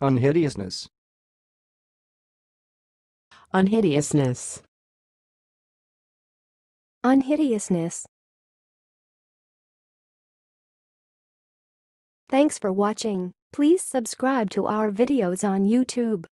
Unhideousness. Unhideousness. Unhideousness. Thanks for watching. Please subscribe to our videos on YouTube.